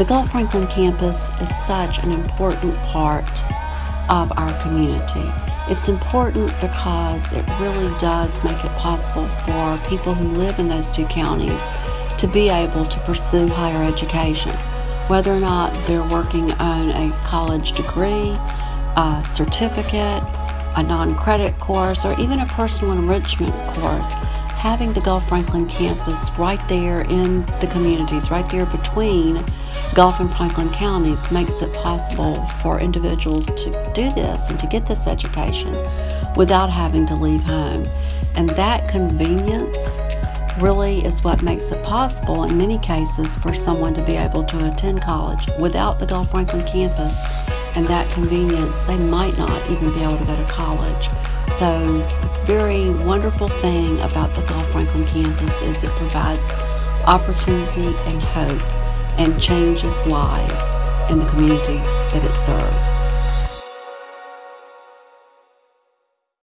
The Gulf Franklin campus is such an important part of our community. It's important because it really does make it possible for people who live in those two counties to be able to pursue higher education, whether or not they're working on a college degree, a certificate, a non credit course, or even a personal enrichment course. Having the Gulf Franklin campus right there in the communities, right there between Gulf and Franklin counties makes it possible for individuals to do this and to get this education without having to leave home. And that convenience really is what makes it possible in many cases for someone to be able to attend college without the Gulf Franklin campus and that convenience they might not even be able to go to college so the very wonderful thing about the Gulf Franklin campus is it provides opportunity and hope and changes lives in the communities that it serves.